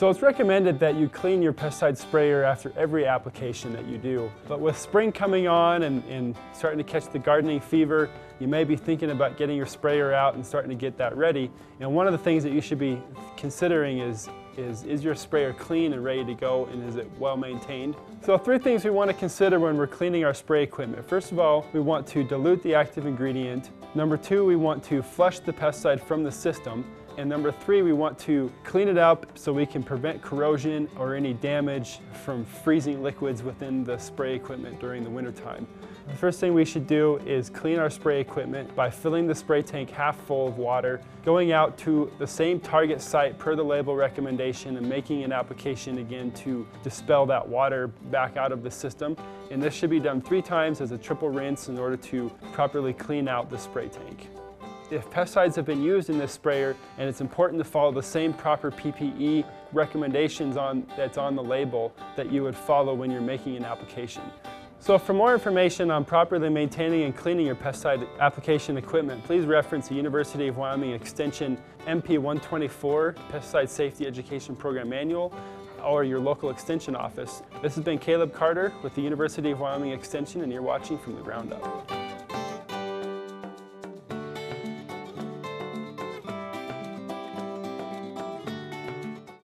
So it's recommended that you clean your pesticide sprayer after every application that you do. But with spring coming on and, and, starting to catch the gardening fever, you may be thinking about getting your sprayer out and starting to get that ready. And one of the things that you should be considering is, is, is your sprayer clean and ready to go and is it well maintained? So three things we want to consider when we're cleaning our spray equipment. First of all, we want to dilute the active ingredient. Number two, we want to flush the pesticide from the system. And number three, we want to clean it up so we can prevent corrosion or any damage from freezing liquids within the spray equipment during the wintertime. The first thing we should do is clean our spray equipment by filling the spray tank half full of water, going out to the same target site per the label recommendation and making an application again to dispel that water back out of the system. And this should be done three times as a triple rinse in order to properly clean out the spray tank if pesticides have been used in this sprayer and it's important to follow the same proper PPE recommendations on, that's on the label that you would follow when you're making an application. So for more information on properly maintaining and cleaning your pesticide application equipment, please reference the University of Wyoming Extension MP 124 Pesticide Safety Education Program Manual or your local extension office. This has been Caleb Carter with the University of Wyoming Extension and you're watching from the ground up.